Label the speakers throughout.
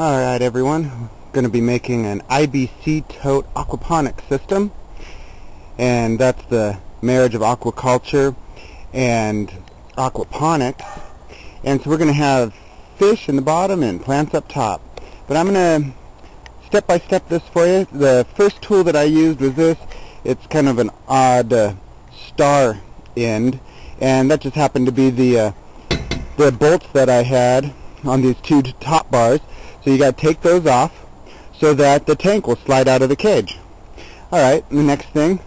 Speaker 1: Alright everyone, going to be making an IBC tote aquaponic system. And that's the marriage of aquaculture and aquaponics. And so we're going to have fish in the bottom and plants up top. But I'm going to step by step this for you. The first tool that I used was this. It's kind of an odd uh, star end. And that just happened to be the uh, the bolts that I had on these two top bars so you got to take those off so that the tank will slide out of the cage. Alright, the next thing,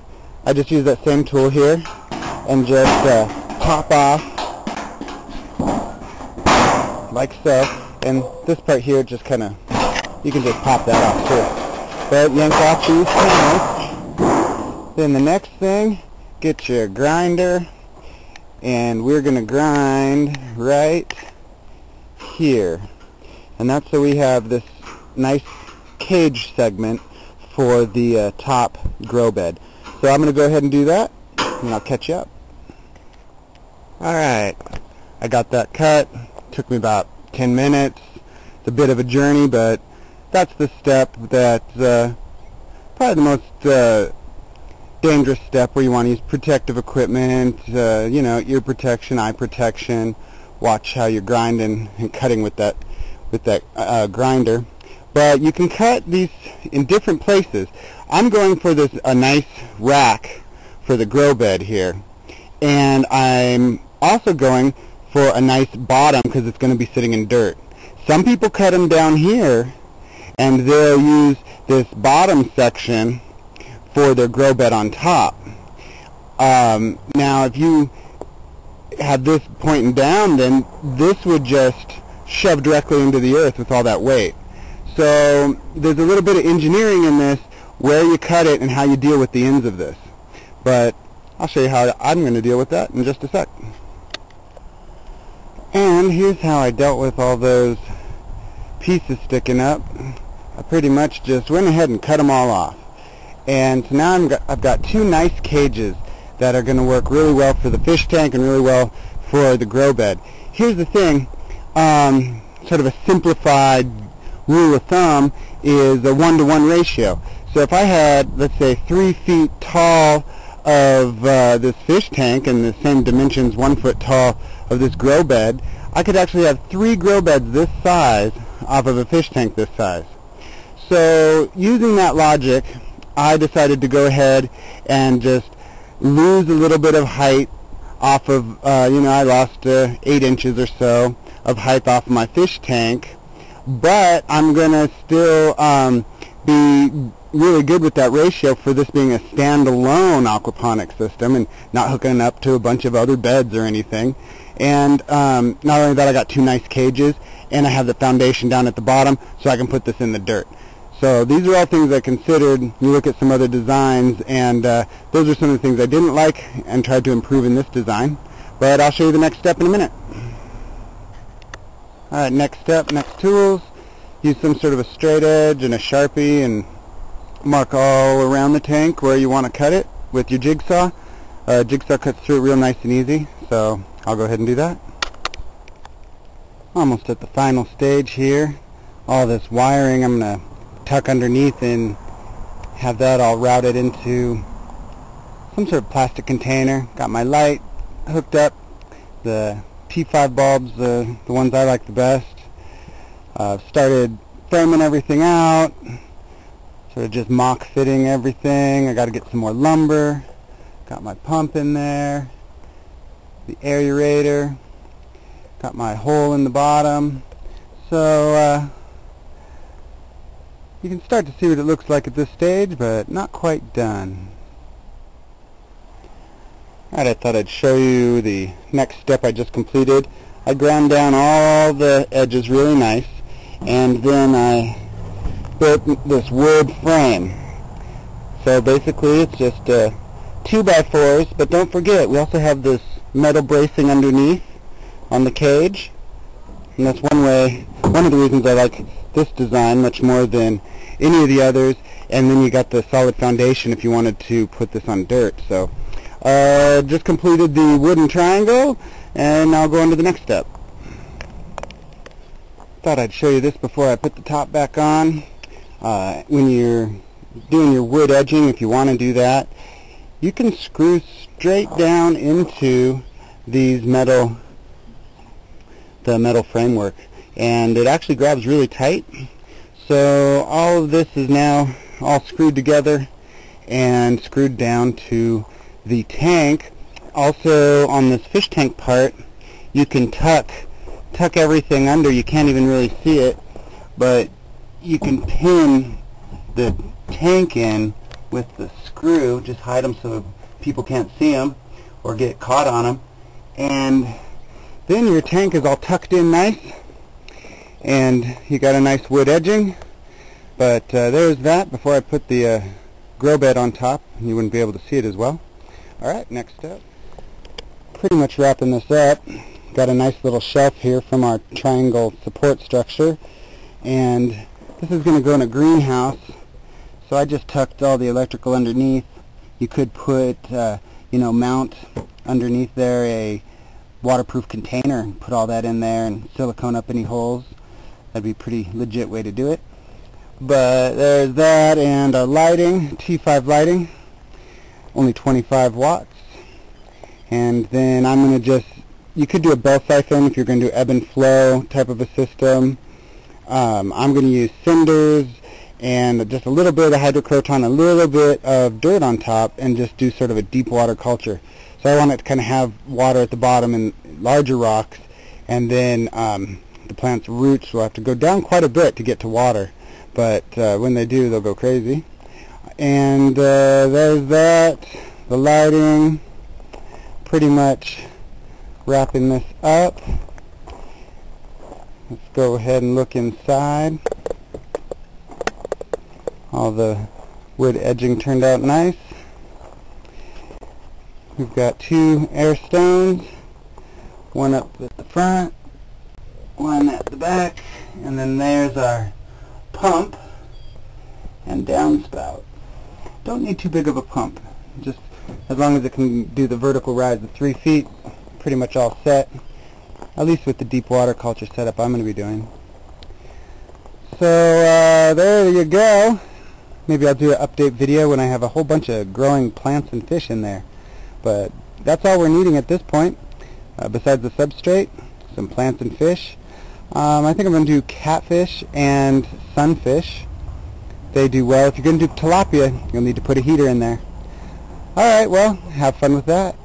Speaker 1: I just use that same tool here and just uh, pop off like so. And this part here just kind of, you can just pop that off too. But yank off these panels. Then the next thing, get your grinder and we're going to grind right here and that's so we have this nice cage segment for the uh, top grow bed. So I'm going to go ahead and do that, and I'll catch you up. Alright, I got that cut. took me about 10 minutes. It's a bit of a journey, but that's the step that uh, probably the most uh, dangerous step where you want to use protective equipment, uh, you know, ear protection, eye protection. Watch how you're grinding and cutting with that with that uh, grinder. But you can cut these in different places. I'm going for this a nice rack for the grow bed here. And I'm also going for a nice bottom because it's going to be sitting in dirt. Some people cut them down here and they'll use this bottom section for their grow bed on top. Um, now if you have this pointing down then this would just shoved directly into the earth with all that weight. So there's a little bit of engineering in this, where you cut it and how you deal with the ends of this. But I'll show you how I'm going to deal with that in just a sec. And here's how I dealt with all those pieces sticking up. I pretty much just went ahead and cut them all off. And so now i have got two nice cages that are going to work really well for the fish tank and really well for the grow bed. Here's the thing, um, sort of a simplified rule of thumb is a one-to-one ratio. So if I had, let's say, three feet tall of uh, this fish tank and the same dimensions, one foot tall of this grow bed, I could actually have three grow beds this size off of a fish tank this size. So using that logic, I decided to go ahead and just lose a little bit of height off of, uh, you know, I lost uh, 8 inches or so of height off my fish tank, but I'm going to still um, be really good with that ratio for this being a standalone aquaponic system and not hooking up to a bunch of other beds or anything. And um, not only that, I got two nice cages, and I have the foundation down at the bottom, so I can put this in the dirt. So these are all things I considered. You look at some other designs, and uh, those are some of the things I didn't like and tried to improve in this design. But I'll show you the next step in a minute. Alright, next step, next tools. Use some sort of a straight edge and a Sharpie and mark all around the tank where you want to cut it with your jigsaw. Uh, jigsaw cuts through it real nice and easy, so I'll go ahead and do that. Almost at the final stage here. All this wiring I'm going to tuck underneath and have that all routed into some sort of plastic container. Got my light hooked up. The T5 bulbs, the, the ones I like the best. Uh, started framing everything out, sort of just mock fitting everything. I got to get some more lumber. Got my pump in there, the aerator, got my hole in the bottom. So uh, you can start to see what it looks like at this stage, but not quite done. Alright, I thought I'd show you the next step I just completed. I ground down all the edges really nice, and then I built this wood frame. So basically it's just uh, 2 by 4s but don't forget, we also have this metal bracing underneath on the cage. And that's one way, one of the reasons I like this design much more than any of the others. And then you got the solid foundation if you wanted to put this on dirt. So uh, just completed the wooden triangle, and I'll go on to the next step. thought I'd show you this before I put the top back on. Uh, when you're doing your wood edging, if you want to do that, you can screw straight down into these metal, the metal framework. And it actually grabs really tight. So all of this is now all screwed together and screwed down to the tank. Also on this fish tank part, you can tuck tuck everything under. You can't even really see it, but you can pin the tank in with the screw. Just hide them so people can't see them or get caught on them. And then your tank is all tucked in nice and you got a nice wood edging. But uh, there's that before I put the uh, grow bed on top. You wouldn't be able to see it as well. Alright, next up. Pretty much wrapping this up. Got a nice little shelf here from our triangle support structure. And this is going to go in a greenhouse. So I just tucked all the electrical underneath. You could put, uh, you know, mount underneath there a waterproof container and put all that in there and silicone up any holes. That'd be a pretty legit way to do it. But there's that and our lighting, T5 lighting, only 25 watts. And then I'm going to just, you could do a bell siphon if you're going to do ebb and flow type of a system. Um, I'm going to use cinders and just a little bit of hydrocroton, a little bit of dirt on top, and just do sort of a deep water culture. So I want it to kind of have water at the bottom and larger rocks, and then um, the plant's roots will have to go down quite a bit to get to water. But uh, when they do, they'll go crazy. And uh, there's that, the lighting, pretty much wrapping this up. Let's go ahead and look inside. All the wood edging turned out nice. We've got two air stones, one up at the front, one at the back, and then there's our pump and downspout. Don't need too big of a pump, just as long as it can do the vertical rise of three feet, pretty much all set, at least with the deep water culture setup I'm going to be doing. So uh, there you go. Maybe I'll do an update video when I have a whole bunch of growing plants and fish in there. But that's all we're needing at this point, uh, besides the substrate, some plants and fish. Um, I think I'm going to do catfish and sunfish. They do well. If you're going to do tilapia, you'll need to put a heater in there. Alright, well, have fun with that.